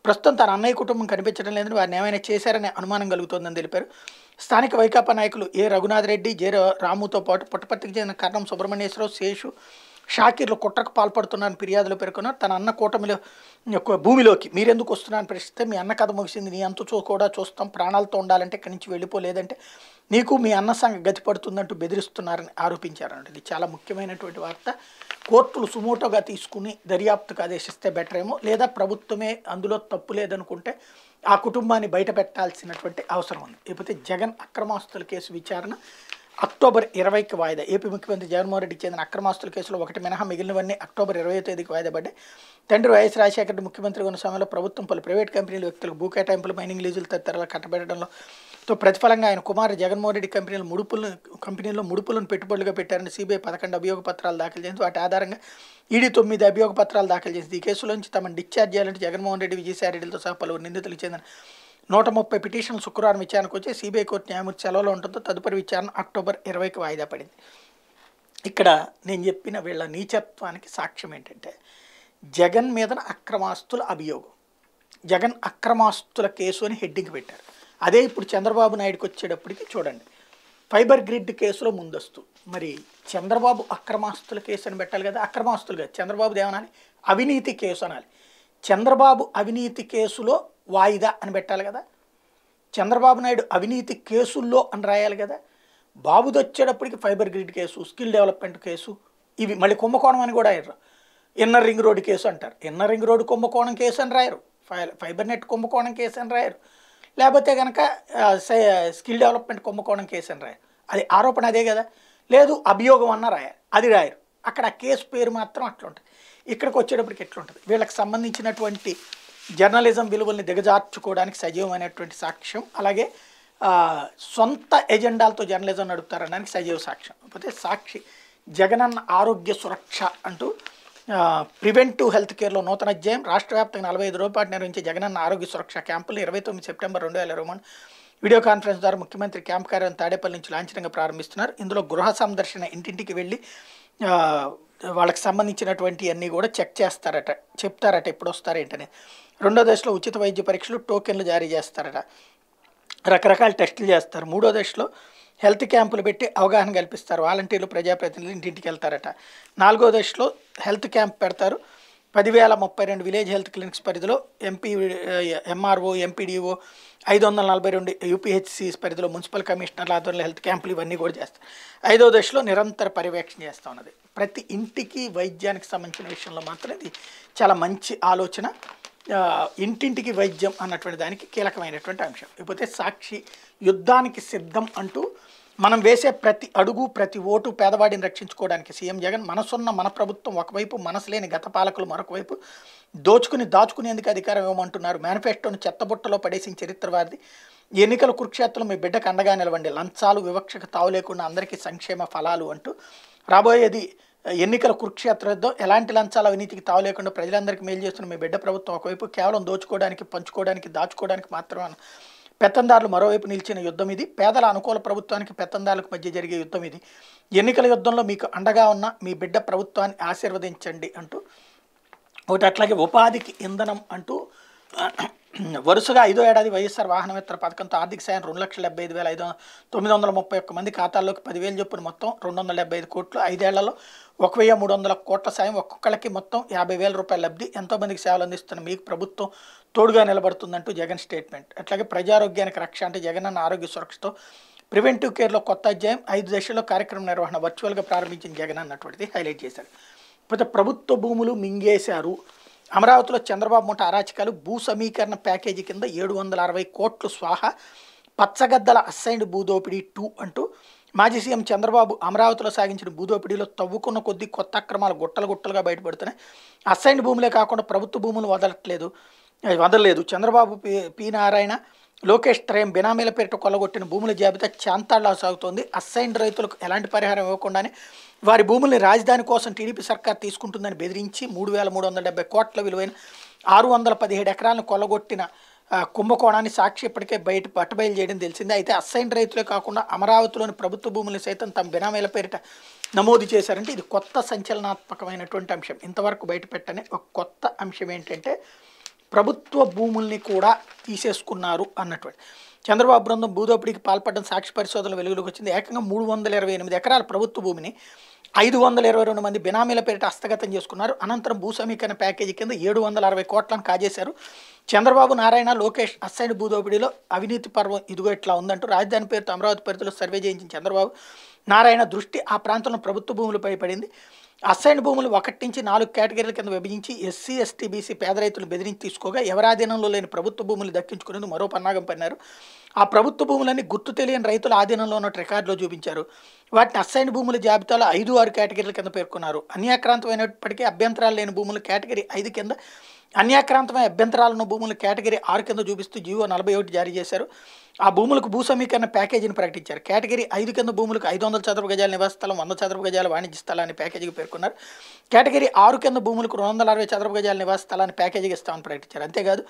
ప్రస్తుతం తన అన్నయ్య కుటుంబం కనిపించడం లేదని వారిని ఏమైనా చేశారనే అనుమానం కలుగుతోందని తెలిపారు. స్థానిక వైకాపా నాయకులు ఏ రఘునాథ్ రెడ్డి జే రాముతో పాటు పుట్టపర్తికి చెందిన కర్ణం సుబ్రహ్మణ్యేశ్వరరావు శేషు షాకీర్లు కుట్రకు పాల్పడుతున్నాను ఫిర్యాదులు పేర్కొన్నారు. తన అన్న కూటమిలో యొక్క భూమిలోకి మీరెందుకు వస్తున్నాను ప్రశ్నిస్తే మీ అన్న కథ ముగిసింది నీ అంత చూ కూడా చూస్తాం. ప్రాణాలతో ఉండాలంటే ఇక్కడి నుంచి వెళ్ళిపోలేదంటే నీకు మీ అన్న సంఘ గతి పడుతుందంటూ బెదిరిస్తున్నారని ఆరోపించారన్నమాట ఇది చాలా ముఖ్యమైనటువంటి వార్త. కోర్టులు సుమోటోగా తీసుకుని దర్యాప్తుకు ఆదేశిస్తే బెటర్ ఏమో లేదా ప్రభుత్వమే అందులో తప్పు లేదనుకుంటే ఆ కుటుంబాన్ని బయట పెట్టాల్సినటువంటి అవసరం ఉంది. లేకపోతే జగన్ అక్రమాస్తుల కేసు విచారణ అక్టోబర్ ఇరవైకి వాయిదా. ఏపీ ముఖ్యమంత్రి జగన్మోహన్ రెడ్డికి చెందిన అక్రమాస్తుల కేసులో ఒకటి మినహా మిగిలినవన్నీ అక్టోబర్ ఇరవై తేదీకి వాయిదా పడ్డాయి. తండ్రి వైఎస్ రాజశేఖర రెడ్డి ముఖ్యమంత్రి ఉన్న సమయంలో ప్రభుత్వం పలు ప్రైవేట్ కంపెనీలు వ్యక్తులకు భూ కేటాయింపులు మైనింగ్ లీజులు తదితరాలు కట్టబెట్టడంలో తో ప్రతిఫలంగా ఆయన కుమారు జగన్మోహన్ రెడ్డి కంపెనీలు ముడుపులను కంపెనీల్లో ముడుపులను పెట్టుబడులుగా పెట్టారని సిబిఐ పదకొండు అభియోగ పత్రాలు దాఖలు చేసింది. వాటి ఆధారంగా ఈడీ తొమ్మిది అభియోగ పత్రాలు దాఖలు చేసింది. ఈ కేసులోంచి తమను డిశ్చార్జ్ చేయాలంటే జగన్మోహన్ రెడ్డి విజయసాయి రెడ్డితో సహా పలువురు నిందితులకు చెందిన నూట ముప్పై పిటిషన్లు శుక్రవారం విచారణకు వచ్చి సిబిఐ కోర్టు న్యాయమూర్తి సెలవులో ఉండడంతో తదుపరి విచారణ అక్టోబర్ ఇరవైకి వాయిదా పడింది. ఇక్కడ నేను చెప్పిన వీళ్ళ నీచత్వానికి సాక్ష్యం ఏంటంటే జగన్ మీద అక్రమాస్తుల అభియోగం. జగన్ అక్రమాస్తుల కేసు అని హెడ్డింగ్ పెట్టారు. అదే ఇప్పుడు చంద్రబాబు నాయుడుకి వచ్చేటప్పటికి చూడండి. ఫైబర్ గ్రిడ్ కేసులో ముందస్తు. మరి చంద్రబాబు అక్రమాస్తుల కేసు అని పెట్టాలి కదా అక్రమాస్తులు కదా. చంద్రబాబు దేవనాలి అవినీతి కేసు అనాలి. చంద్రబాబు అవినీతి కేసులో వాయిదా అని పెట్టాలి కదా. చంద్రబాబు నాయుడు అవినీతి కేసుల్లో అని రాయాలి కదా. బాబుది వచ్చేటప్పటికి fibre grid case skill development case ఇవి మళ్ళీ కుంభకోణం అని కూడా అయ్యారు ఇన్నర్ రింగ్ రోడ్ కేసు అంటారు. ఇన్నర్ రింగ్ రోడ్ కుంభకోణం కేసు అని రాయరు. ఫైబర్ నెట్ కుంభకోణం కేసు అని రాయరు. లేకపోతే కనుక సై- స్కిల్ డెవలప్మెంట్ కుంభకోణం కేసు అని రాయరు. అది ఆరోపణ అదే కదా. లేదు అభియోగం అన్న రాయాలి. అది రాయరు. అక్కడ ఆ కేసు పేరు మాత్రం అట్లా ఉంటుంది ఇక్కడికి వచ్చేటప్పటికి ఎట్లుంటుంది? వీళ్ళకి సంబంధించినటువంటి జర్నలిజం విలువల్ని దిగజార్చుకోవడానికి సజీవమైనటువంటి సాక్ష్యం. అలాగే సొంత ఎజెండాలతో జర్నలిజం నడుపుతారనడానికి సజీవ సాక్ష్యం. కాకపోతే సాక్షి జగనన్న ఆరోగ్య సురక్ష అంటూ ప్రివెంటివ్ హెల్త్ కేర్లో నూతన అధ్యాయం. రాష్ట్ర వ్యాప్తంగా నలభై ఐదు రోజుల పాటు నిర్వహించే జగనన్న ఆరోగ్య సురక్ష క్యాంపులు ఇరవై తొమ్మిది సెప్టెంబర్ రెండు వేల ఇరవై మూడు వీడియో కాన్ఫరెన్స్ ద్వారా ముఖ్యమంత్రి క్యాంప్ కార్యాలయం తాడేపల్లి నుంచి లాంఛనంగా ప్రారంభిస్తున్నారు. ఇందులో గృహ సందర్శన ఇంటింటికి వెళ్ళి వాళ్ళకి సంబంధించినటువంటి అన్నీ కూడా చెక్ చేస్తారట చెప్తారట ఎప్పుడు వస్తారేంటని రెండో దశలో ఉచిత వైద్య పరీక్షలు టోకెన్లు జారీ చేస్తారట. రకరకాల టెస్టులు చేస్తారు. మూడో దశలో హెల్త్ క్యాంపులు పెట్టి అవగాహన కల్పిస్తారు. వాలంటీర్లు ప్రజాప్రతినిధులు ఇంటింటికి వెళ్తారట. నాలుగో దశలో హెల్త్ క్యాంప్ పెడతారు. పదివేల ముప్పై రెండు విలేజ్ హెల్త్ క్లినిక్స్ పరిధిలో ఎంపీ ఎంఆర్ఓ ఎంపీడీఓ ఐదు వందల నలభై రెండు యూపీహెచ్సి పరిధిలో మున్సిపల్ కమిషనర్ల ఆధ్వర్యంలో హెల్త్ క్యాంపులు ఇవన్నీ కూడా చేస్తారు. ఐదో దశలో నిరంతర పర్యవేక్షణ చేస్తూ ఉన్నది. ప్రతి ఇంటికి వైద్యానికి సంబంధించిన విషయంలో మాత్రం ఇది చాలా మంచి ఆలోచన. ఇంటింటికి వైద్యం అన్నటువంటి దానికి కీలకమైనటువంటి అంశం. ఇకపోతే సాక్షి యుద్ధానికి సిద్ధం అంటూ మనం వేసే ప్రతి అడుగు ప్రతి ఓటు పేదవాడిని రక్షించుకోవడానికి సీఎం జగన్ మనసున్న మన ప్రభుత్వం ఒకవైపు మనసు లేని గత పాలకులు మరొక వైపు దోచుకుని దాచుకునేందుకు అధికారం ఇవ్వమంటున్నారు. మేనిఫెస్టోను చెత్తబుట్టలో పడేసిన చరిత్ర వారిది. ఎన్నికల కురుక్షేత్రంలో మీ బిడ్డకు అండగా నిలవండి. లంచాలు వివక్షకు తావు లేకుండా అందరికీ సంక్షేమ ఫలాలు అంటూ రాబోయేది ఎన్నికల కురుక్షేత్ర యుద్ధం ఎలాంటి లంచాల అవినీతికి తావు లేకుండా ప్రజలందరికీ మేలు చేస్తున్న మీ బిడ్డ ప్రభుత్వం ఒకవైపు కేవలం దోచుకోవడానికి పంచుకోవడానికి దాచుకోవడానికి మాత్రమే పెత్తందారులు మరోవైపు నిలిచిన యుద్ధం ఇది. పేదల అనుకూల ప్రభుత్వానికి పెత్తందారులకు మధ్య జరిగే యుద్ధం ఇది. ఎన్నికల యుద్ధంలో మీకు అండగా ఉన్న మీ బిడ్డ ప్రభుత్వాన్ని ఆశీర్వదించండి అంటూ ఒకటి అట్లాగే ఉపాధికి ఇంధనం అంటూ వరుసగా ఐదో ఏడాది వైఎస్ఆర్ వాహనమిత్ర పథకంతో ఆర్థిక సాయం రెండు లక్షల డెబ్బై ఐదు వేల ఐదు తొమ్మిది వందల ముప్పై ఒక్క మంది ఖాతాల్లోకి పదివేలు చొప్పున మొత్తం రెండు వందల డెబ్బై ఐదు కోట్లు. ఐదేళ్ళలో ఒక వెయ్యి మూడు వందల కోట్ల సాయం ఒక్కొక్కరికి మొత్తం యాభై వేల రూపాయల లబ్ధి ఎంతోమందికి సేవలు అందిస్తున్న మీకు ప్రభుత్వం తోడుగా నిలబడుతుందంటూ జగన్ స్టేట్మెంట్ అట్లాగే ప్రజారోగ్యానికి రక్ష అంటే జగన్ అన్న ఆరోగ్య సురక్షతో ప్రివెంటివ్ కేర్లో కొత్త అధ్యాయం ఐదు దశల్లో కార్యక్రమ నిర్వహణ వర్చువల్గా ప్రారంభించిన జగన్ అన్నటువంటిది హైలైట్ చేశారు. పోతే ప్రభుత్వ భూములు మింగేశారు. అమరావతిలో చంద్రబాబు ముఠ అరాచకాలు భూ సమీకరణ ప్యాకేజీ కింద ఏడు వందల అరవై కోట్లు స్వాహ పచ్చగద్దల అసైన్డ్ భూదోపిడీ టూ అంటూ మాజీ సీఎం చంద్రబాబు అమరావతిలో సాగించిన భూదోపిడీలో తవ్వుకున్న కొద్దీ కొత్త అక్రమాలు గుట్టలు గుట్టలుగా బయటపడుతున్నాయి. అసైన్డ్ భూములే కాకుండా ప్రభుత్వ భూములు వదలట్లేదు అది వదలలేదు. చంద్రబాబు పి పి నారాయణ లోకేష్ త్రయం బినామీల పేరిట కొల్లగొట్టిన భూముల జాబితా చాంతాళ్ళా సాగుతోంది. అసైన్డ్ రైతులకు ఎలాంటి పరిహారం ఇవ్వకుండానే వారి భూముల్ని రాజధాని కోసం టీడీపీ సర్కార్ తీసుకుంటుందని బెదిరించి మూడు వేల మూడు వందల డెబ్బై కోట్ల విలువైన ఆరు వందల పదిహేడు ఎకరాలను కొల్లగొట్టిన కుంభకోణాన్ని సాక్షి ఇప్పటికే బయట పట్టబయలు చేయడం తెలిసిందే. అయితే అసైన్ రైతులే కాకుండా అమరావతిలోని ప్రభుత్వ భూములను సైతం తమ బినామీల పేరిట నమోదు చేశారంటే ఇది కొత్త సంచలనాత్మకమైనటువంటి అంశం. ఇంతవరకు బయట పెట్టని ఒక కొత్త అంశం ఏంటంటే ప్రభుత్వ భూముల్ని కూడా తీసేసుకున్నారు అన్నటువంటి. చంద్రబాబు బృందం భూదోపిడికి పాల్పడడం సాక్షి పరిశోధనలు వెలుగులోకి వచ్చింది. ఏకంగా మూడు వందల ఇరవై ఎనిమిది ఎకరాల ప్రభుత్వ భూమిని ఐదు వందల ఇరవై రెండు మంది బినామీల పేరిట హస్తగతం చేసుకున్నారు. అనంతరం భూ సమీకరణ ప్యాకేజీ కింద ఏడు వందల అరవై కోట్లను కాజేశారు. చంద్రబాబు నారాయణ లోకేష్ అస్సైన్ భూదోపిడిలో అవినీతి పర్వం ఇదిగో ఇట్లా ఉందంటూ రాజధాని పేరుతో అమరావతి పరిధిలో సర్వే చేయించిన చంద్రబాబు నారాయణ దృష్టి ఆ ప్రాంతంలో ప్రభుత్వ భూములపై పడింది అసైన్ భూములు ఒకటి నుంచి నాలుగు కేటగిరీల కింద విభజించి ఎస్సీ ఎస్టీ బీసీ పేద రైతులు బెదిరించి తీసుకోగా ఎవరాధీనంలో లేని ప్రభుత్వ భూములు దక్కించుకునేందుకు మరో పన్నాగం పన్నారు ఆ ప్రభుత్వ భూములన్నీ గుర్తు తెలియని రైతుల ఆధీనంలో ఉన్న రికార్డులో చూపించారు. వాటిని అసైన్ భూముల జాబితాలో ఐదు ఆరు కేటగిరీల కింద పేర్కొన్నారు. అన్యాక్రాంతమైనప్పటికీ అభ్యంతరాలు లేని భూములు కేటగిరీ ఐదు కింద అన్యాక్రాంతమైన అభ్యంతరాలను ఉన్న భూములు కేటగిరీ ఆరు కింద చూపిస్తూ జీవో నలభై ఒకటి జారీ చేశారు. ఆ భూములకు భూ సమీకరణ ప్యాకేజీని ప్రకటించారు. కేటగిరీ ఐదు కింద భూములకు ఐదు వందల చదరపు గజాల నివాస స్థలం వంద చదరపు గజాల వాణిజ్య స్థలాన్ని ప్యాకేజీకి పేర్కొన్నారు. కేటగిరీ ఆరు కింద భూములకు రెండు వందల అరవై చదరపు గజాల నివాస స్థలాన్ని ప్యాకేజీకి ఇస్తామని ప్రకటించారు. అంతేకాదు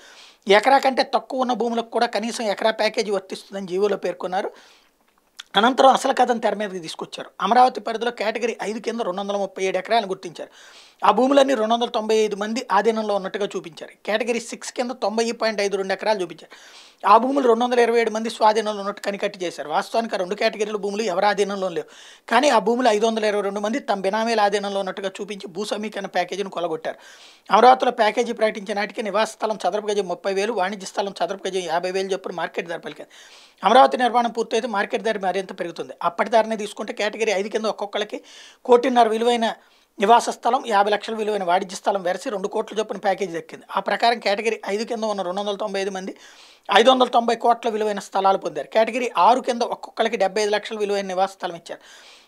ఎకరా కంటే తక్కువ ఉన్న భూములకు కూడా కనీసం ఎకరా ప్యాకేజీ వర్తిస్తుందని జీవోలో పేర్కొన్నారు. అనంతరం అసలు కథను తెర మీదకి తీసుకొచ్చారు. అమరావతి పరిధిలో కేటగిరీ ఐదు కింద రెండు వందల ముప్పై ఏడు ఎకరాలను గుర్తించారు. ఆ భూములన్నీ రెండు వందల తొంభై ఐదు మంది ఆధీనంలో ఉన్నట్టుగా చూపించారు. కేటగిరీ సిక్స్ కింద తొంభై పాయింట్ ఐదు రెండు ఎకరాలు చూపించారు. ఆ భూములు రెండు వందల ఇరవై ఏడు మంది స్వాధీనంలో ఉన్నట్టు కనికట్టి చేశారు. వాస్తవానికి ఆ రెండు కేటగిరీల భూములు ఎవరి ఆధీనంలో లేవు. కానీ ఆ భూములు ఐదు వందల ఇరవై రెండు మంది తమ బినామీల ఆధీనంలో ఉన్నట్టుగా చూపించి భూ సమీకరణ ప్యాకేజీని కొలగొట్టారు. అమరావతిలో ప్యాకేజీ ప్రకటించిన నాటికి నివాస స్థలం చదరపు గజం ముప్పై వేలు వాణిజ్య స్థలం చదరపు గజం యాభై వేలు చొప్పున మార్కెట్ ధర పలికారు. అమరావతి నిర్మాణం పూర్తయితే మార్కెట్ ధర మరింత పెరుగుతుంది. అప్పటి ధరనే తీసుకుంటే కేటగిరీ ఐదు కింద ఒక్కొక్కరికి కోటిన్నర విలువైన నివాస స్థలం యాభై లక్షల విలువైన వాణిజ్య స్థలం వెరసి రెండు కోట్ల చొప్పున ప్యాకేజీ దక్కింది. ఆ ప్రకారం కేటగిరీ ఐదు కింద ఉన్న రెండు వందల తొంభై ఐదు మంది ఐదు వందల తొంభై కోట్ల విలువైన స్థలాలు పొందారు. కేటగిరీ ఆరు కింద ఒక్కొక్కరికి డెబ్బై ఐదు లక్షల విలువైన నివాస స్థలం ఇచ్చారు.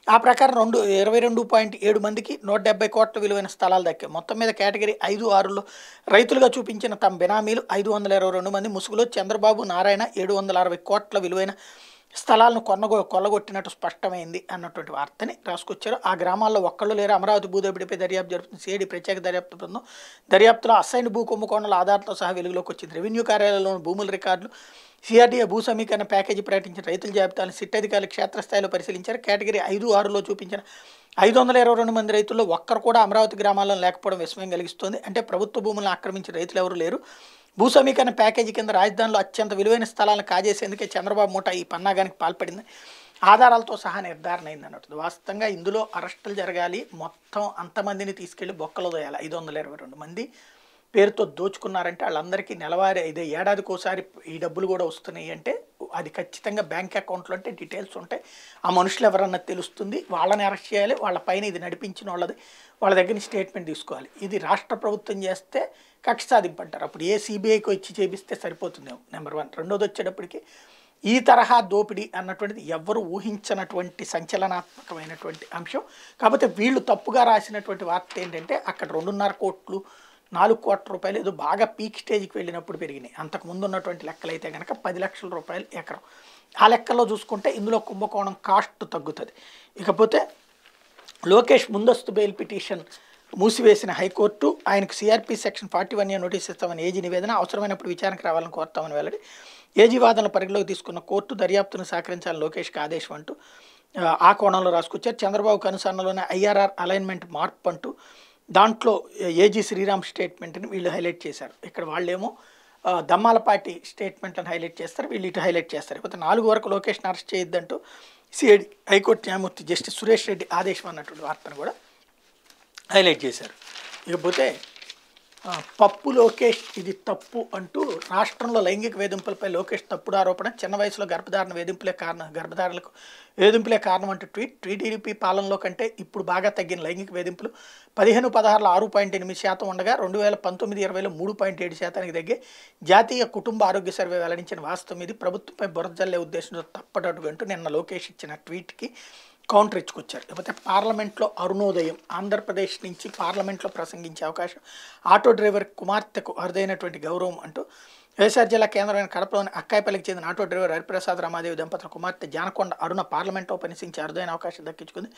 ఆ ప్రకారం రెండు ఇరవై రెండు పాయింట్ ఏడు మందికి నూట డెబ్బై కోట్ల విలువైన స్థలాలు దక్కాయి. మొత్తం మీద కేటగిరీ ఐదు ఆరులో రైతులుగా చూపించిన తమ బినామీలు ఐదు వందల ఇరవై రెండు మంది. ముసుగులో చంద్రబాబు నారాయణ ఏడు వందల అరవై కోట్ల విలువైన స్థలాలను కొన్నగో కొల్లగొట్టినట్టు స్పష్టమైంది అన్నటువంటి వార్తని రాసుకొచ్చారు. ఆ గ్రామాల్లో ఒక్కళ్ళు లేరు. అమరావతి భూదోపిడిపై దర్యాప్తు జరుపుతుంది. సిఐడి ప్రత్యేక దర్యాప్తు బృందం దర్యాప్తులో అసైన్ భూ కుంభకోణాల ఆధారంతో సహా వెలుగులోకి వచ్చింది. రెవెన్యూ కార్యాలయంలోని భూముల రికార్డులు సిఆర్డీఏ భూ సమీకరణ ప్యాకేజీ ప్రకటించిన రైతుల జాబితాను సిట్ అధికారులు క్షేత్రస్థాయిలో పరిశీలించారు. కేటగిరీ ఐదు ఆరులో చూపించిన ఐదు వందల ఇరవై రెండు మంది రైతుల్లో ఒక్కరు కూడా అమరావతి గ్రామాల్లో లేకపోవడం విస్మయం కలిగిస్తోంది. అంటే ప్రభుత్వ భూములను ఆక్రమించిన రైతులు ఎవరు లేరు. భూ సమీకరణ ప్యాకేజీ కింద రాజధానిలో అత్యంత విలువైన స్థలాలను కాజేసేందుకే చంద్రబాబు మూట ఈ పన్నాగానికి పాల్పడింది. ఆధారాలతో సహా నిర్ధారణ అయింది అన్నట్టు వాస్తవంగా ఇందులో అరెస్టులు జరగాలి. మొత్తం అంతమందిని తీసుకెళ్ళి బొక్కలు దోయాలి ఐదు వందల ఇరవై రెండు మంది పేరుతో దోచుకున్నారంటే వాళ్ళందరికీ నెలవారీ ఇదే ఏడాదికి ఒకసారి ఈ డబ్బులు కూడా వస్తున్నాయి అంటే అది ఖచ్చితంగా బ్యాంక్ అకౌంట్లో అంటే డీటెయిల్స్ ఉంటాయి. ఆ మనుషులు ఎవరన్నా తెలుస్తుంది వాళ్ళని అరెస్ట్ చేయాలి వాళ్ళ పైన ఇది నడిపించిన వాళ్ళది వాళ్ళ దగ్గర స్టేట్మెంట్ తీసుకోవాలి. ఇది రాష్ట్ర ప్రభుత్వం చేస్తే కక్ష సాధింపంటారు. అప్పుడు ఏ సిబిఐకి వచ్చి చేపిస్తే సరిపోతుందేమో నెంబర్ వన్ రెండోది వచ్చేటప్పటికి ఈ తరహా దోపిడీ అన్నటువంటిది ఎవ్వరు ఊహించినటువంటి సంచలనాత్మకమైనటువంటి అంశం. కాకపోతే వీళ్ళు తప్పుగా రాసినటువంటి వార్త ఏంటంటే అక్కడ రెండున్నర కోట్లు నాలుగు కోట్ల రూపాయలు ఏదో బాగా పీక్ స్టేజ్కి వెళ్ళినప్పుడు పెరిగినాయి. అంతకు ముందు ఉన్నటువంటి లెక్కలు అయితే కనుక పది లక్షల రూపాయలు ఎకరం. ఆ లెక్కల్లో చూసుకుంటే ఇందులో కుంభకోణం కాస్ట్ తగ్గుతుంది. ఇకపోతే లోకేష్ ముందస్తు బెయిల్ పిటిషన్ మూసివేసిన హైకోర్టు ఆయనకు CRP section forty one A notice ఇస్తామని ఏజీ నివేదన అవసరమైనప్పుడు విచారణకు రావాలని కోరుతామని వెల్లడి. ఏజీ వాదనలు పరిగణలోకి తీసుకున్న కోర్టు దర్యాప్తును సహకరించాలని లోకేష్కి ఆదేశం అంటూ ఆ, కోణంలో రాసుకొచ్చారు. చంద్రబాబుకు అనుసరణలోనే ఐఆర్ఆర్ అలైన్మెంట్ మార్పు అంటూ దాంట్లో ఏజీ శ్రీరామ్ స్టేట్మెంట్ని వీళ్ళు హైలైట్ చేశారు. ఇక్కడ వాళ్ళేమో దమ్మాలపాటి స్టేట్మెంట్లను హైలైట్ చేస్తారు వీళ్ళు ఇటు హైలైట్ చేస్తారు. ఇకపోతే నాలుగు వరకు లొకేషన్ అరెస్ట్ చేయొద్దంటూ సిఐడి హైకోర్టు న్యాయమూర్తి జస్టిస్ సురేష్ రెడ్డి ఆదేశం అన్నటువంటి వార్తను కూడా హైలైట్ చేశారు. ఇకపోతే పప్పు లోకేష్ ఇది తప్పు అంటూ రాష్ట్రంలో లైంగిక వేధింపులపై లోకేష్ తప్పుడు ఆరోపణ చిన్న వయసులో గర్భధారణ వేధింపులే కారణం గర్భధారణలకు వేధింపులే కారణం అంటూ ట్వీట్. టీడీపీ పాలనలో కంటే ఇప్పుడు బాగా తగ్గిన లైంగిక వేధింపులు పదిహేను పదహారులో ఆరు పాయింట్ ఎనిమిది శాతం ఉండగా రెండు వేల పంతొమ్మిది ఇరవైలో మూడు పాయింట్ ఏడు శాతానికి తగ్గి జాతీయ కుటుంబ ఆరోగ్య సర్వే వెల్లడించిన వాస్తవం ఇది. ప్రభుత్వంపై బురద జల్లే ఉద్దేశంతో తప్పటట్టు నిన్న లోకేష్ ఇచ్చిన ట్వీట్కి కౌంటర్ ఇచ్చుకొచ్చారు లేకపోతే పార్లమెంట్లో అరుణోదయం ఆంధ్రప్రదేశ్ నుంచి పార్లమెంట్లో ప్రసంగించే అవకాశం ఆటో డ్రైవర్ కుమార్తెకు అరుదైనటువంటి గౌరవం అంటూ వైఎస్ఆర్ జిల్లా కేంద్రమైన కడపలోని అక్కాయపల్లికి చెందిన ఆటో డ్రైవర్ హరిప్రసాద్ రామాదేవి దంపతుల కుమార్తె జానకొండ అరుణ పార్లమెంట్లో ఉపన్యసించి అరుదైన అవకాశం దక్కించుకుంది.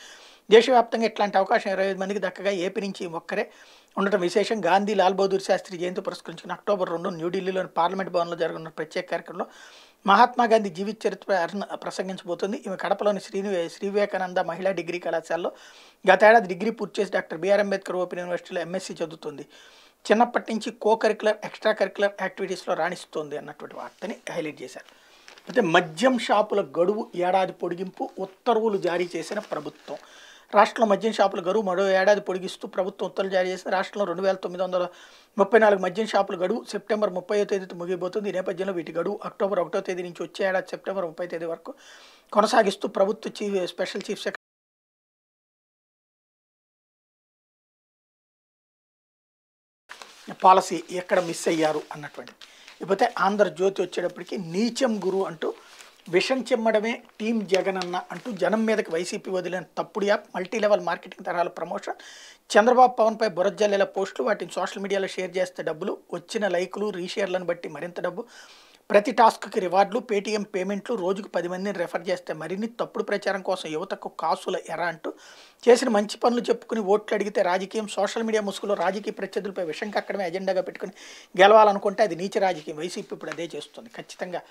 దేశవ్యాప్తంగా ఇట్లాంటి అవకాశం ఇరవై ఐదు మందికి దక్కగా ఏపీ నుంచి ఒక్కరే ఉండటం విశేషం. గాంధీ లాల్ బహదూర్ శాస్త్రి జయంతి పురస్కరించిన అక్టోబర్ రెండు న్యూఢిల్లీలోని పార్లమెంట్ భవన్లో జరగనున్న ప్రత్యేక కార్యక్రమంలో మహాత్మా గాంధీ జీవిత చరిత్ర ప్రసంగించబోతుంది. ఈమె కడపలోని శ్రీ శ్రీ వివేకానంద మహిళా డిగ్రీ కళాశాలలో గతేడాది డిగ్రీ పూర్తి చేసి డాక్టర్ బిఆర్ అంబేద్కర్ ఓపెన్ యూనివర్సిటీలో ఎంఎస్సీ చదువుతుంది. చిన్నప్పటి నుంచి కో కరికులర్ ఎక్స్ట్రా కరికులర్ యాక్టివిటీస్లో రాణిస్తోంది అన్నటువంటి వార్తని హైలైట్ చేశారు. అయితే మద్యం షాపుల గడువు ఏడాది పొడిగింపు ఉత్తర్వులు జారీ చేసిన ప్రభుత్వం. రాష్ట్రంలో మద్యం షాపుల గడువు మరో ఏడాది పొడిగిస్తూ ప్రభుత్వం ఉత్తర్వులు జారీ చేసింది రాష్ట్రంలో రెండు వేల తొమ్మిది వందల ముప్పై నాలుగు మద్యం షాపుల గడువు సెప్టెంబర్ ముప్పై తేదీతో ముగిపోతుంది ఈ నేపథ్యంలో వీటి గడువు అక్టోబర్ ఒకటో తేదీ నుంచి వచ్చే ఏడాది సెప్టెంబర్ ముప్పై తేదీ వరకు కొనసాగిస్తూ ప్రభుత్వ chief special chief secretary policy ఎక్కడ మిస్ అయ్యారు అన్నటువంటి ఇకపోతే ఆంధ్రజ్యోతి వచ్చేటప్పటికి నీచం గురు అంటూ విషం చెమ్మడమే టీం జగన్ అన్న అంటూ జనం మీదకి వైసీపీ వదిలిన తప్పుడు యాప్ మల్టీ లెవెల్ మార్కెటింగ్ తరహాల ప్రమోషన్. చంద్రబాబు పవన్పై బురజల్లేల పోస్టులు వాటిని సోషల్ మీడియాలో షేర్ చేస్తే డబ్బులు వచ్చిన లైకులు రీషేర్లను బట్టి మరింత డబ్బు. ప్రతి టాస్క్కి రివార్డులు పేటీఎం పేమెంట్లు రోజుకు పది మందిని రెఫర్ చేస్తే మరిన్ని తప్పుడు ప్రచారం కోసం యువతకు కాసుల ఎర అంటూ చేసిన మంచి పనులు చెప్పుకుని ఓట్లు అడిగితే రాజకీయం సోషల్ మీడియా ముసుగులో రాజకీయ ప్రత్యర్థులపై విషం కక్కడమే ఎజెండాగా పెట్టుకుని గెలవాలనుకుంటే అది నీచ రాజకీయం. వైసీపీ ఇప్పుడు అదే చేస్తుంది. ఖచ్చితంగా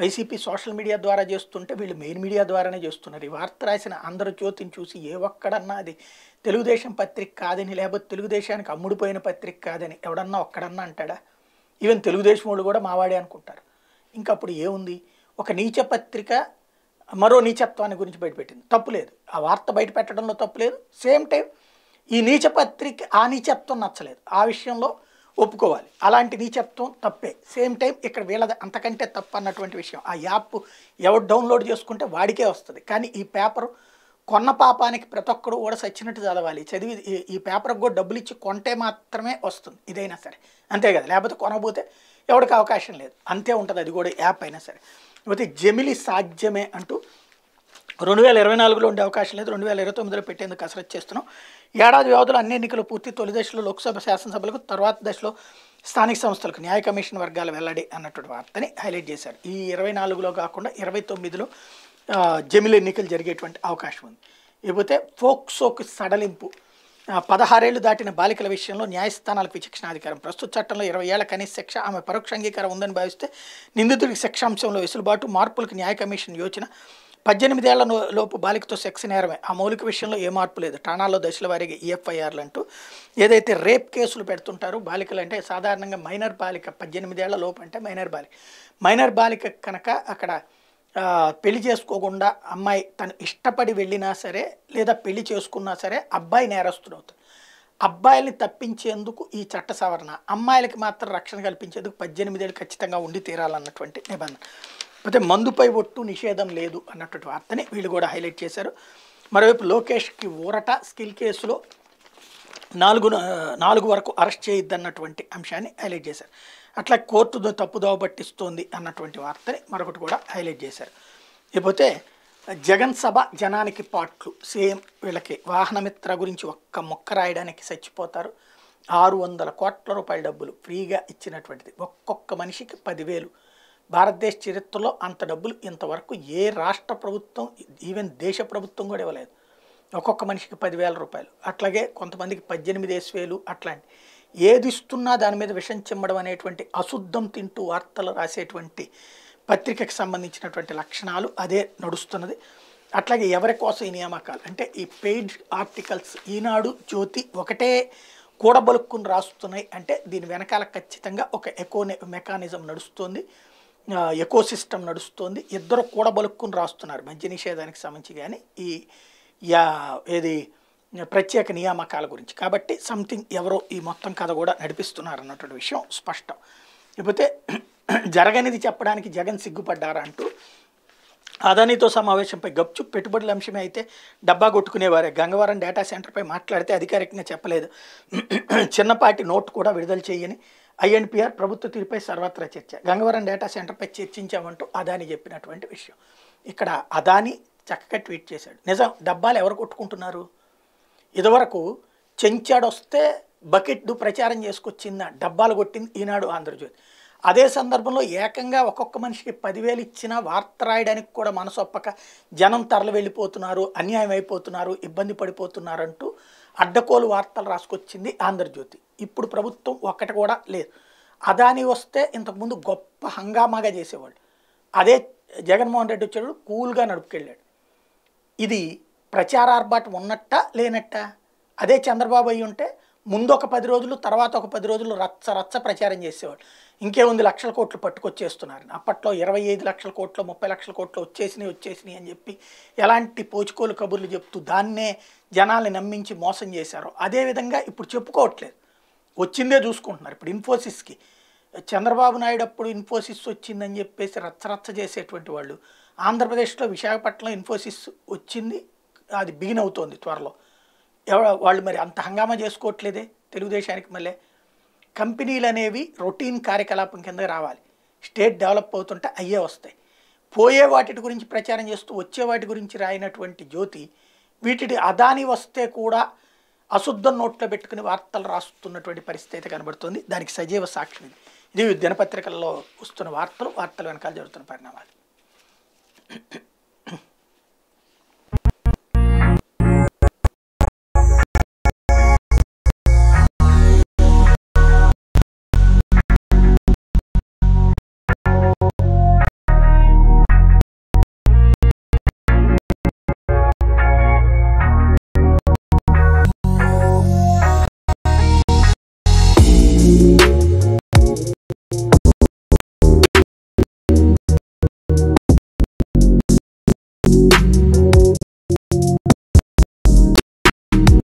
వైసీపీ సోషల్ మీడియా ద్వారా చేస్తుంటే వీళ్ళు మెయిన్ మీడియా ద్వారానే చేస్తున్నారు. ఈ వార్త రాసిన ఆంధ్రజ్యోతిని చూసి ఏ ఒక్కడన్నా అది తెలుగుదేశం పత్రిక కాదని లేకపోతే తెలుగుదేశానికి అమ్ముడుపోయిన పత్రిక కాదని ఎవడన్నా ఒక్కడన్నా అంటాడా? ఈవెన్ తెలుగుదేశం వాళ్ళు కూడా మావాడే అనుకుంటారు. ఇంకా అప్పుడు ఏముంది? ఒక నీచ పత్రిక మరో నీచత్వాన్ని గురించి బయటపెట్టింది. తప్పులేదు ఆ వార్త బయట పెట్టడంలో తప్పులేదు సేమ్ టైం ఈ నీచ పత్రిక ఆ నీచత్వం నచ్చలేదు. ఆ విషయంలో ఒప్పుకోవాలి. అలాంటి నీచత్వం తప్పే. సేమ్ టైం ఇక్కడ వీళ్ళది అంతకంటే తప్పు అన్నటువంటి విషయం. ఆ యాప్ ఎవరు డౌన్లోడ్ చేసుకుంటే వాడికే వస్తుంది. కానీ ఈ పేపర్ కొన్న పాపానికి ప్రతి ఒక్కడు కూడా సచ్చినట్టు చదవాలి. చదివి ఈ- ఈ పేపర్కి కూడా డబ్బులు ఇచ్చి కొంటే మాత్రమే వస్తుంది. ఇదైనా సరే. అంతే కదా. లేకపోతే కొనబోతే ఎవరికి అవకాశం లేదు. అంతే ఉంటుంది. అది కూడా యాప్ అయినా సరే. లేకపోతే జమిలి సాధ్యమే అంటూ రెండు వేల ఇరవై నాలుగులో ఉండే అవకాశం లేదు రెండు వేల ఇరవై తొమ్మిదిలో పెట్టేందుకు కసరత్తు చేస్తున్నాం. ఏడాది వ్యవధిలో అన్ని ఎన్నికలు పూర్తి తొలి దశలో లోక్సభ శాసనసభలకు తర్వాత దశలో స్థానిక సంస్థలకు న్యాయ కమిషన్ వర్గాల వెల్లడి అన్నటువంటి వార్తని హైలైట్ చేశారు. ఈ ఇరవై నాలుగులో కాకుండా ఇరవై తొమ్మిదిలో జమిలి ఎన్నికలు జరిగేటువంటి అవకాశం ఉంది. ఇకపోతే ఫోక్సోకు సడలింపు పదహారేళ్ళు దాటిన బాలికల విషయంలో న్యాయస్థానాలకు విచక్షణాధికారం ప్రస్తుత చట్టంలో ఇరవై ఏళ్ళ కనీస శిక్ష ఆమె పరోక్ష అంగీకారం ఉందని భావిస్తే నిందితుడికి శిక్షాంశంలో వెసులుబాటు మార్పులకు న్యాయ కమిషన్ యోచన పద్దెనిమిదేళ్ళ లోపు బాలికతో సెక్స్ నేరమే. ఆ మౌలిక విషయంలో ఏ మార్పు లేదు. ఠాణాల్లో దశల వారీగా ఈఎఫ్ఐఆర్లు అంటూ ఏదైతే రేప్ కేసులు పెడుతుంటారో బాలికలు అంటే సాధారణంగా మైనర్ బాలిక పద్దెనిమిదేళ్ళ లోపు అంటే మైనర్ బాలిక మైనర్ బాలిక కనుక అక్కడ పెళ్ళి చేసుకోకుండా అమ్మాయి తను ఇష్టపడి వెళ్ళినా సరే లేదా పెళ్ళి చేసుకున్నా సరే అబ్బాయి నేరస్తుడు అవుతాడు అబ్బాయిల్ని తప్పించేందుకు ఈ చట్ట సవరణ అమ్మాయిలకి మాత్రం రక్షణ కల్పించేందుకు పద్దెనిమిదేళ్ళు ఖచ్చితంగా ఉండి తీరాలన్నటువంటి నిబంధన. అయితే మందుపై ఒట్టు నిషేధం లేదు అన్నటువంటి వార్తని వీళ్ళు కూడా హైలైట్ చేశారు. మరోవైపు లోకేష్కి ఊరట స్కిల్ కేసులో నాలుగు నాలుగు వరకు అరెస్ట్ చేయొద్దన్నటువంటి అంశాన్ని హైలైట్ చేశారు. అట్లా కోర్టు తప్పుదోవ పట్టిస్తోంది అన్నటువంటి వార్తని మరొకటి కూడా హైలైట్ చేశారు. ఇకపోతే జగన్ సభ జనానికి పాట్లు. సేమ్ వీళ్ళకి వాహనమిత్ర గురించి ఒక్క మొక్క రాయడానికి చచ్చిపోతారు ఆరు వందల కోట్ల రూపాయల డబ్బులు ఫ్రీగా ఇచ్చినటువంటిది. ఒక్కొక్క మనిషికి పదివేలు. భారతదేశ చరిత్రలో అంత డబ్బులు ఇంతవరకు ఏ రాష్ట్ర ప్రభుత్వం ఈవెన్ దేశ ప్రభుత్వం కూడా ఇవ్వలేదు. ఒక్కొక్క మనిషికి పదివేల రూపాయలు. అట్లాగే కొంతమందికి పద్దెనిమిది వేలు అట్లాంటి. ఏది ఇస్తున్నా దాని మీద విషం చిమ్మడం అనేటువంటి అశుద్ధం తింటూ వార్తలు రాసేటువంటి పత్రికకు సంబంధించినటువంటి లక్షణాలు అదే నడుస్తున్నది. అట్లాగే ఎవరి కోసం ఈ నియామకాలు? అంటే ఈ పెయిడ్ ఆర్టికల్స్ ఈనాడు జ్యోతి ఒకటే కూడబలుక్కుని రాస్తున్నాయి. అంటే దీని వెనకాల ఖచ్చితంగా ఒక ఎకో మెకానిజం నడుస్తుంది. ఎకో సిస్టమ్ నడుస్తుంది. ఇద్దరు కూడబలుక్కుని రాస్తున్నారు. మద్య నిషేధానికి సంబంధించి కానీ ఈ యా ఏది ప్రత్యేక నియామకాల గురించి. కాబట్టి సంథింగ్ ఎవరో ఈ మొత్తం కథ కూడా నడిపిస్తున్నారు అన్నటువంటి విషయం స్పష్టం. లేకపోతే జరగనిది చెప్పడానికి జగన్ సిగ్గుపడ్డారా అంటూ అదానితో సమావేశంపై గప్చుప్ పెట్టుబడుల అంశమే అయితే డబ్బా కొట్టుకునేవారే. గంగవరం డేటా సెంటర్పై మాట్లాడితే అధికారికంగా చెప్పలేదు. చిన్నపాటి నోట్ కూడా విడుదల చేయని ఐఎన్పిఆర్ ప్రభుత్వ తీరుపై సర్వత్రా చర్చ. గంగవరం డేటా సెంటర్పై చర్చించామంటూ అదాని చెప్పినటువంటి విషయం. ఇక్కడ అదాని చక్కగా ట్వీట్ చేశాడు. నిజం డబ్బాలు ఎవరు కొట్టుకుంటున్నారు? ఇదివరకు చెంచాడొస్తే బకెట్ ప్రచారం చేసుకొచ్చింది? డబ్బాలు కొట్టింది ఈనాడు ఆంధ్రజ్యోతి. అదే సందర్భంలో ఏకంగా ఒక్కొక్క మనిషికి పదివేలు ఇచ్చినా వార్త రాయడానికి కూడా మనసొప్పక జనం తరలి వెళ్ళిపోతున్నారు అన్యాయం అయిపోతున్నారు ఇబ్బంది పడిపోతున్నారంటూ అడ్డకోలు వార్తలు రాసుకొచ్చింది ఆంధ్రజ్యోతి. ఇప్పుడు ప్రభుత్వం ఒక్కటి కూడా లేదు. అదాని వస్తే ఇంతకుముందు గొప్ప హంగామాగా చేసేవాళ్ళు. అదే జగన్మోహన్ రెడ్డి వచ్చేవాడు కూల్గా నడుపుకెళ్ళాడు. ఇది ప్రచారార్భాటం ఉన్నట్ట లేనట్ట? అదే చంద్రబాబు అయ్యి ఉంటే ముందు ఒక పది రోజులు తర్వాత ఒక పది రోజులు రచ్చ రచ్చ ప్రచారం చేసేవాడు ఇంకేముంది లక్షల కోట్లు పట్టుకొచ్చేస్తున్నారు. అప్పట్లో ఇరవై ఐదు లక్షల కోట్లు ముప్పై లక్షల కోట్లు వచ్చేసినాయి వచ్చేసినాయి అని చెప్పి ఎలాంటి పోచుకోలు కబుర్లు చెప్తూ దాన్నే జనాల్ని నమ్మించి మోసం చేశారు అదేవిధంగా ఇప్పుడు చెప్పుకోవట్లేదు. వచ్చిందే చూసుకుంటున్నారు. ఇప్పుడు ఇన్ఫోసిస్కి. చంద్రబాబు నాయుడు అప్పుడు ఇన్ఫోసిస్ వచ్చిందని చెప్పేసి రచ్చరచ్చ చేసేటువంటి వాళ్ళు. ఆంధ్రప్రదేశ్లో విశాఖపట్నం ఇన్ఫోసిస్ వచ్చింది అది బిగిన్ అవుతోంది త్వరలో. ఎవ వాళ్ళు మరి అంత హంగామా చేసుకోవట్లేదే తెలుగుదేశానికి మళ్ళీ? కంపెనీలు అనేవి రొటీన్ కార్యకలాపం కింద రావాలి. స్టేట్ డెవలప్ అవుతుంటే అయ్యే వస్తాయి. పోయే వాటి గురించి ప్రచారం చేస్తూ వచ్చే వాటి గురించి రాయినటువంటి జ్యోతి వీటిని అదాని వస్తే కూడా అశుద్ధం నోట్లో పెట్టుకుని వార్తలు రాస్తున్నటువంటి పరిస్థితి అయితే కనబడుతుంది. దానికి సజీవ సాక్ష్యం ఇది. ఇది దినపత్రికల్లో వస్తున్న వార్తలు వార్తల వెనకాల జరుగుతున్న పరిణామాలు.